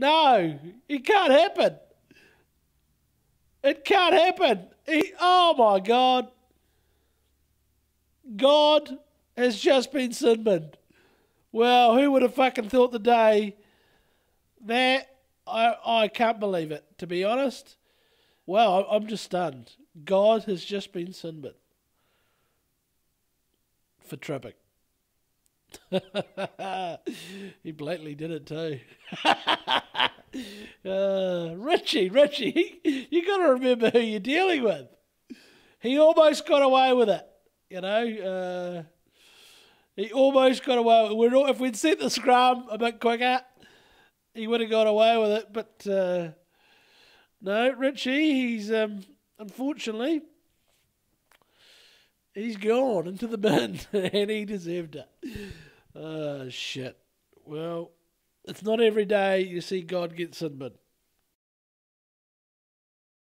No, it can't happen. It can't happen. He, oh my God. God has just been Sinbin. Well, who would have fucking thought the day that I I can't believe it, to be honest. Well, I'm just stunned. God has just been Sinbin for tripping. he blatantly did it too. Richie, Richie, you got to remember who you're dealing with. He almost got away with it, you know. Uh, he almost got away. With it. If we'd set the scrum a bit quicker, he would have got away with it. But uh, no, Richie, he's um, unfortunately he's gone into the bin, and he deserved it. Oh shit. Well, it's not every day you see God get sin.